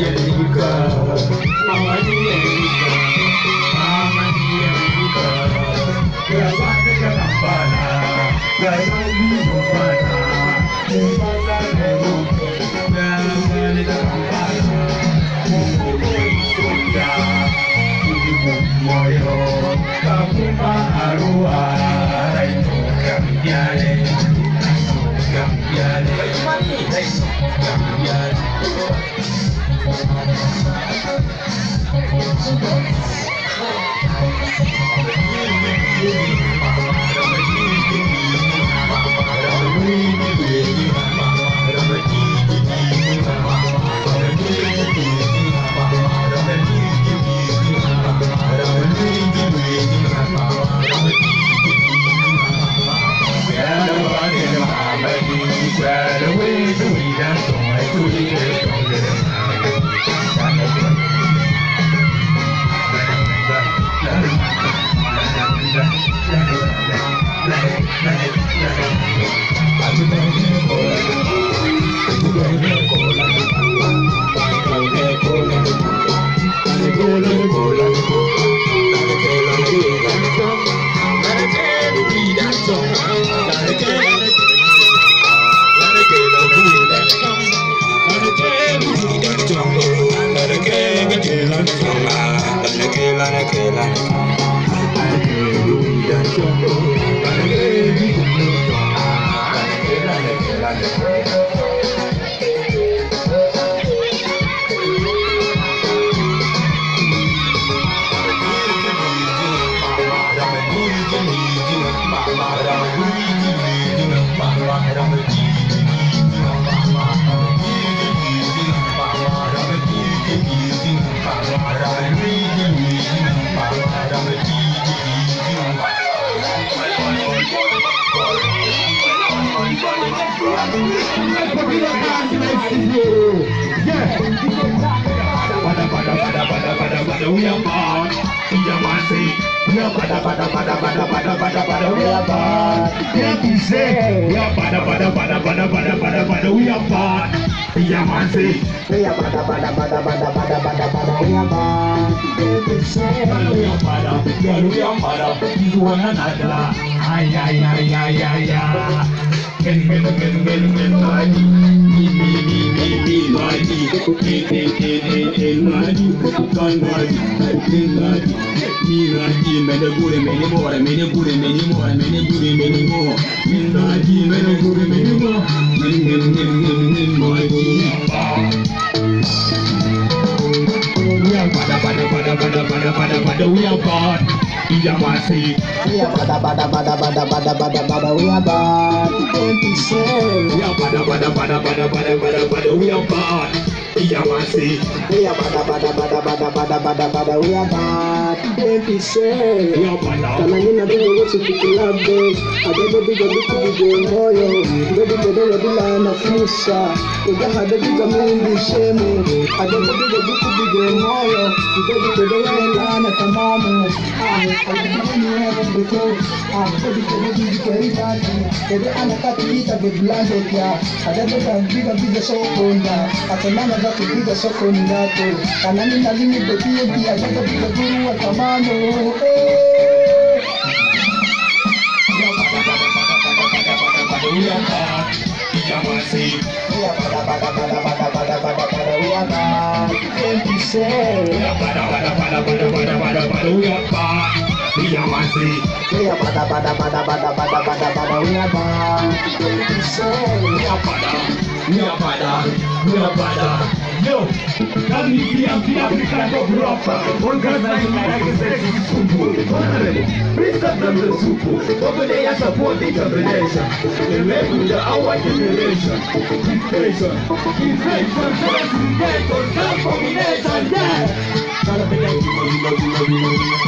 America money America money America kambiare. We are born, Yamasi. We are bada bada bada bada bada bada bada. We are born. Yamasi. We are bada bada bada bada bada bada bada. We are born. We are bada, girl, we are bada. This one another. Ay ay ay ay ay ay. Gen gen gen gen gen money. Me me me me me money. Gen gen gen gen gen money. Gun money. Gen money. Me money. Many good, many more. Many good, many more. Many good, many more. Me money. Many good, many more. Gen gen gen gen gen money. We are bada. We are. We are bada bada bada bada bada bada bada. We are. Yamasi. We are bada bada bada bada bada bada bada. We are cent. We are bila na fusa Kuja hade bigo mindi shemu Adebe bigo biku bigo moyo Bebe bebe wela na tamamu Biko Ah, bigo sokonda to Jam and. We are bada bada bada bada bada bada bada. We are bada. We are bada. We are bada. We a bada. Yo, dan ni dia dia are kau berapa? Orang lain lagi sedih subuh. Bisa tambah subuh. Kau boleh ya support determination. Level the our generation. Inflation, inflation, inflation. Kau combination. Yeah. Kalau pengen kita, kita, kita, kita.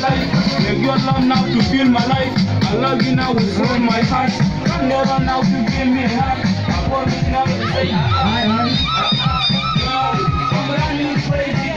life. Make your love now to feel my life. I love you now with all my heart. Come over now to give me heart. I want you now say, I am. I'm running crazy.